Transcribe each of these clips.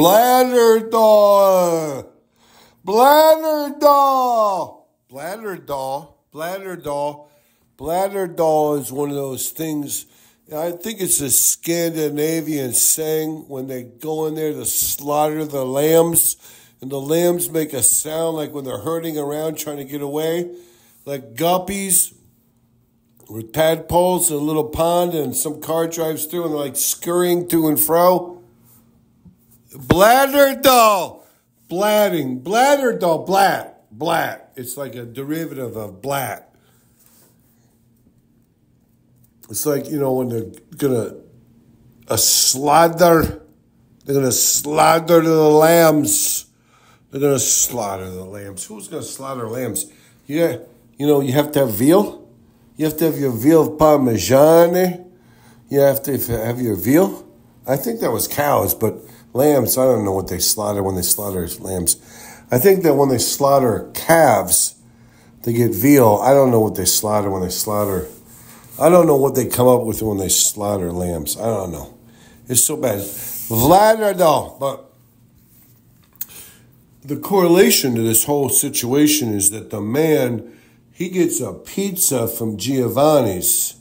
Blaterdole. Blaterdole. Blaterdole. Blaterdole. Blaterdole is one of those things. I think it's a Scandinavian saying when they go in there to slaughter the lambs, and the lambs make a sound like when they're hurting around trying to get away, like guppies with tadpoles in a little pond, and some car drives through and they're like scurrying to and fro. Blaterdole, blatting, blaterdole, blat, blat. It's like a derivative of blat. It's like, you know, when they're gonna a slaughter, they're gonna slaughter the lambs. They're gonna slaughter the lambs. Who's gonna slaughter lambs? Yeah, you know, you have to have veal. You have to have your veal parmigiana. You have to have your veal. I think that was cows, but lambs, I don't know what they slaughter when they slaughter lambs. I think that when they slaughter calves, they get veal. I don't know what they slaughter when they slaughter. I don't know what they come up with when they slaughter lambs. I don't know. It's so bad. Vladar, but the correlation to this whole situation is that the man, he gets a pizza from Giovanni's.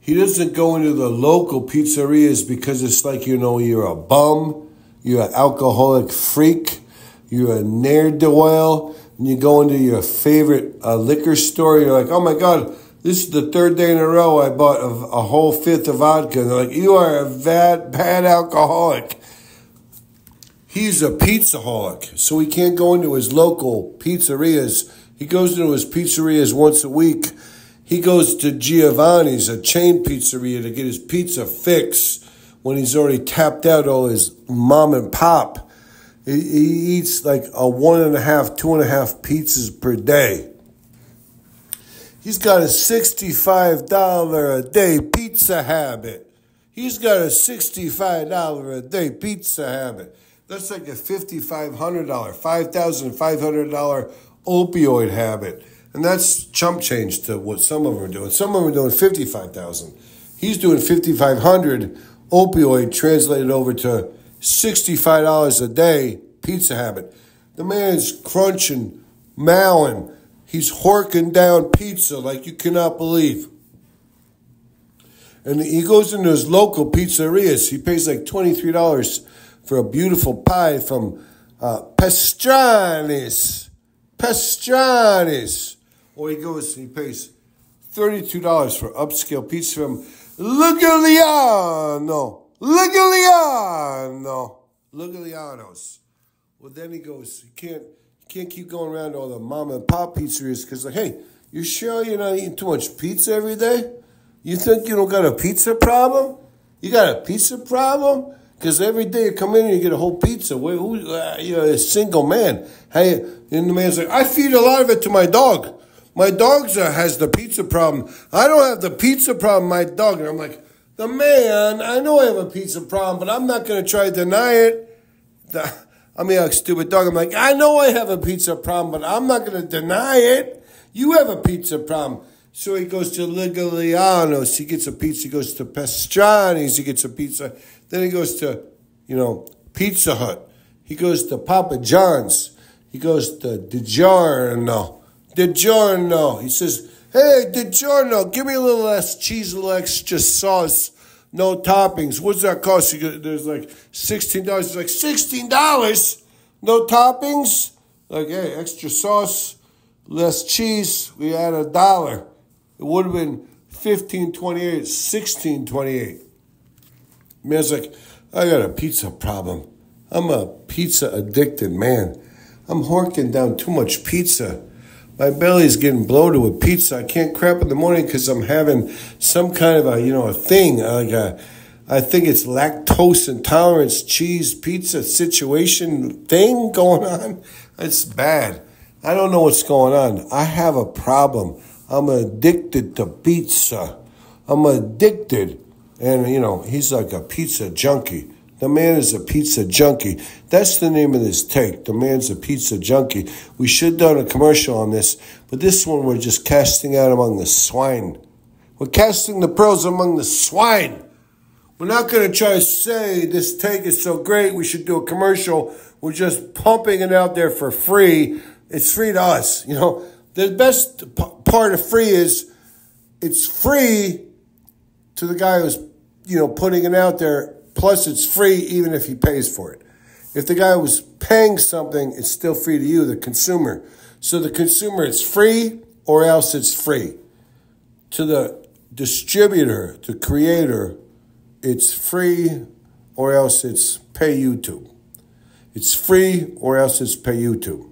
He doesn't go into the local pizzerias because it's like, you know, you're a bum you're an alcoholic freak, you're a ne'er do well, and you go into your favorite uh, liquor store, you're like, oh my God, this is the third day in a row I bought a, a whole fifth of vodka. And they're like, you are a bad, bad alcoholic. He's a pizza pizzaholic, so he can't go into his local pizzerias. He goes into his pizzerias once a week. He goes to Giovanni's, a chain pizzeria, to get his pizza fix when he's already tapped out all his mom and pop. He, he eats like a one and a half, two and a half pizzas per day. He's got a $65 a day pizza habit. He's got a $65 a day pizza habit. That's like a $5,500, $5,500 opioid habit. And that's chump change to what some of them are doing. Some of them are doing 55,000. He's doing 5,500 opioid translated over to $65 a day pizza habit. The man's crunching, mowing, he's horking down pizza like you cannot believe. And he goes into his local pizzerias. He pays like $23 for a beautiful pie from uh, Pastrani's. Pastrani's. Or he goes, and he pays $32 for upscale pizza from Lugliano, Lugliano, Luglianos. Well, then he goes, you can't, you can't keep going around all the mom and pop pizzerias because, like, hey, you sure you're not eating too much pizza every day? You think you don't got a pizza problem? You got a pizza problem? Because every day you come in and you get a whole pizza. Where, who, uh, you're a single man. Hey, and the man's like, I feed a lot of it to my dog. My dog has the pizza problem. I don't have the pizza problem, my dog. And I'm like, the man, I know I have a pizza problem, but I'm not going to try to deny it. The, I mean, a stupid dog. I'm like, I know I have a pizza problem, but I'm not going to deny it. You have a pizza problem. So he goes to Ligaliano's. He gets a pizza. He goes to Pastrani's. He gets a pizza. Then he goes to, you know, Pizza Hut. He goes to Papa John's. He goes to DiGiorno. DiGiorno. He says, hey, DiGiorno, give me a little less cheese, a little extra sauce, no toppings. What's that cost? You There's like $16. He's like, $16? No toppings? Like, hey, extra sauce, less cheese, we add a dollar. It would have been 1528, 1628. Man's like, I got a pizza problem. I'm a pizza addicted man. I'm horking down too much pizza. My belly's getting bloated with pizza. I can't crap in the morning because I'm having some kind of a, you know, a thing. Like a, I think it's lactose intolerance cheese pizza situation thing going on. It's bad. I don't know what's going on. I have a problem. I'm addicted to pizza. I'm addicted. And, you know, he's like a pizza junkie. The man is a pizza junkie. That's the name of this take. The man's a pizza junkie. We should have done a commercial on this, but this one we're just casting out among the swine. We're casting the pearls among the swine. We're not going to try to say this take is so great, we should do a commercial. We're just pumping it out there for free. It's free to us. You know, the best part of free is it's free to the guy who's, you know, putting it out there. Plus, it's free even if he pays for it. If the guy was paying something, it's still free to you, the consumer. So the consumer, it's free or else it's free. To the distributor, the creator, it's free or else it's pay YouTube. It's free or else it's pay YouTube.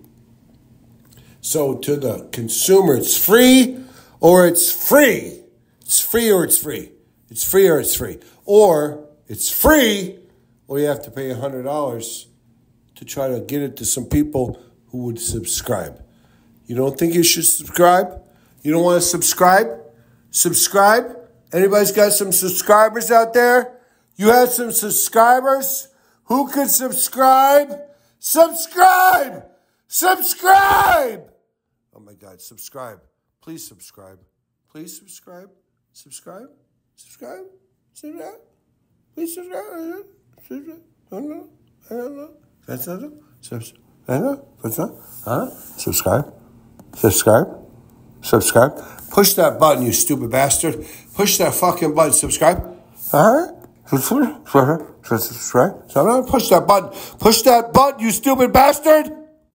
So to the consumer, it's free or it's free. It's free or it's free. It's free or it's free. Or it's free or you have to pay $100 to try to get it to some people who would subscribe. You don't think you should subscribe? You don't want to subscribe? Subscribe? Anybody's got some subscribers out there? You have some subscribers? Who could subscribe? Subscribe! Subscribe! Oh my God, subscribe. Please subscribe. Please subscribe. Subscribe. Subscribe. Subscribe. Subscribe. Subscribe. Subscribe. Push that button, you stupid bastard. Push that fucking button. Subscribe. Alright? Subscribe. Subscribe. Push that button. Push that button, you stupid bastard.